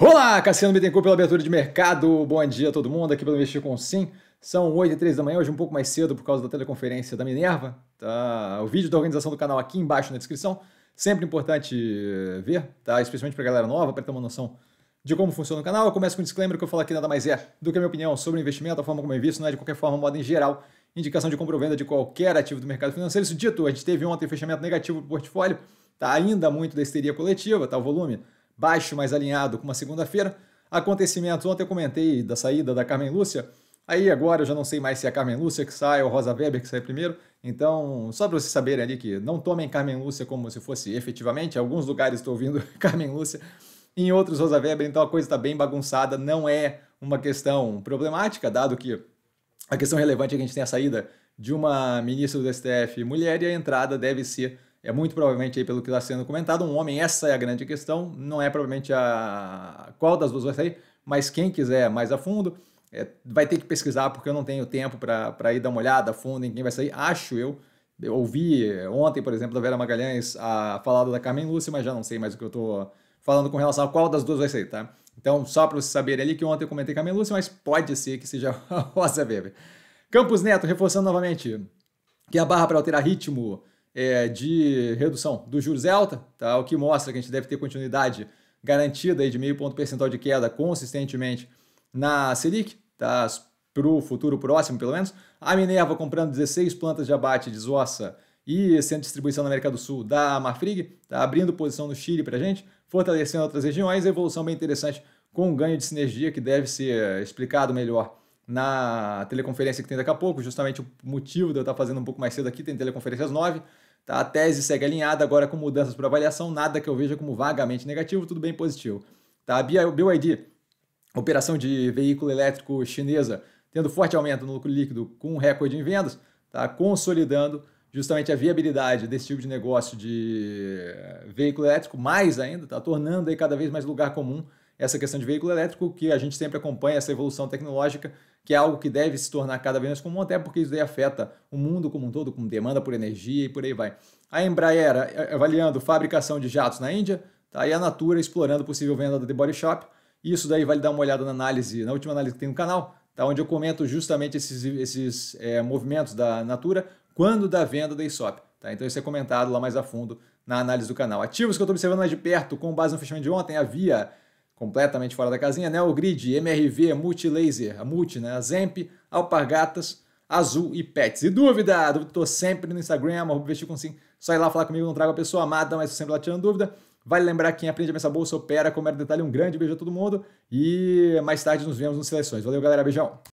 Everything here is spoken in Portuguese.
Olá, Cassiano Bittencourt pela abertura de mercado. Bom dia a todo mundo aqui pelo Investir com Sim. São 8 e 3 da manhã, hoje um pouco mais cedo por causa da teleconferência da Minerva. Tá? O vídeo da organização do canal aqui embaixo na descrição. Sempre importante ver, tá? especialmente para galera nova, para ter uma noção de como funciona o canal. Eu começo com um disclaimer que eu falo aqui nada mais é do que a minha opinião sobre investimento, a forma como eu invisto, não é de qualquer forma, modo em geral, indicação de compra ou venda de qualquer ativo do mercado financeiro. Isso dito, a gente teve ontem fechamento negativo do portfólio, tá ainda muito da histeria coletiva, tá o volume baixo, mais alinhado com uma segunda-feira. Acontecimentos, ontem eu comentei da saída da Carmen Lúcia, aí agora eu já não sei mais se é a Carmen Lúcia que sai ou Rosa Weber que sai primeiro, então só para vocês saberem ali que não tomem Carmen Lúcia como se fosse efetivamente, em alguns lugares estou ouvindo Carmen Lúcia, em outros Rosa Weber, então a coisa está bem bagunçada, não é uma questão problemática, dado que a questão relevante é que a gente tem a saída de uma ministra do STF mulher e a entrada deve ser é muito provavelmente aí pelo que está sendo comentado, um homem, essa é a grande questão, não é provavelmente a qual das duas vai sair, mas quem quiser mais a fundo é, vai ter que pesquisar, porque eu não tenho tempo para ir dar uma olhada a fundo em quem vai sair, acho eu, eu ouvi ontem, por exemplo, da Vera Magalhães a falar da Carmen Lúcia, mas já não sei mais o que eu estou falando com relação a qual das duas vai sair, tá? Então, só para vocês saberem ali que ontem eu comentei Carmen Lúcia, mas pode ser que seja a Rosa Weber. Campos Neto, reforçando novamente que a barra para alterar ritmo é, de redução dos juros alta, tá? o que mostra que a gente deve ter continuidade garantida aí de meio ponto percentual de queda consistentemente na Selic, tá? para o futuro próximo, pelo menos. A Minerva comprando 16 plantas de abate de Zossa e centro de distribuição na América do Sul da Marfrig, tá? abrindo posição no Chile para a gente, fortalecendo outras regiões, evolução bem interessante com um ganho de sinergia que deve ser explicado melhor na teleconferência que tem daqui a pouco, justamente o motivo de eu estar fazendo um pouco mais cedo aqui, tem teleconferência às 9. Tá? A tese segue alinhada, agora com mudanças para avaliação, nada que eu veja como vagamente negativo, tudo bem positivo. Tá? A BYD, operação de veículo elétrico chinesa, tendo forte aumento no lucro líquido com um recorde em vendas, tá? consolidando justamente a viabilidade desse tipo de negócio de veículo elétrico, mais ainda, tá? tornando aí cada vez mais lugar comum essa questão de veículo elétrico, que a gente sempre acompanha essa evolução tecnológica, que é algo que deve se tornar cada vez mais comum, até porque isso daí afeta o mundo como um todo, com demanda por energia e por aí vai. A Embraer é, avaliando fabricação de jatos na Índia, tá? e a Natura explorando possível venda da The Body Shop. Isso daí vale dar uma olhada na análise, na última análise que tem no canal, tá? onde eu comento justamente esses, esses é, movimentos da Natura quando da venda da ISOP. Tá? Então isso é comentado lá mais a fundo na análise do canal. Ativos que eu estou observando mais de perto, com base no fechamento de ontem, havia completamente fora da casinha, Neogrid, MRV, Multilaser, a Multi, né? a Zemp, Alpargatas, Azul e Pets. E dúvida? Tô sempre no Instagram, vestir com sim. Só ir lá falar comigo, não trago a pessoa amada, mas sempre lá tirando dúvida. Vale lembrar quem aprende a pensar bolsa opera, como era detalhe, um grande beijo a todo mundo. E mais tarde nos vemos nos seleções. Valeu, galera, beijão.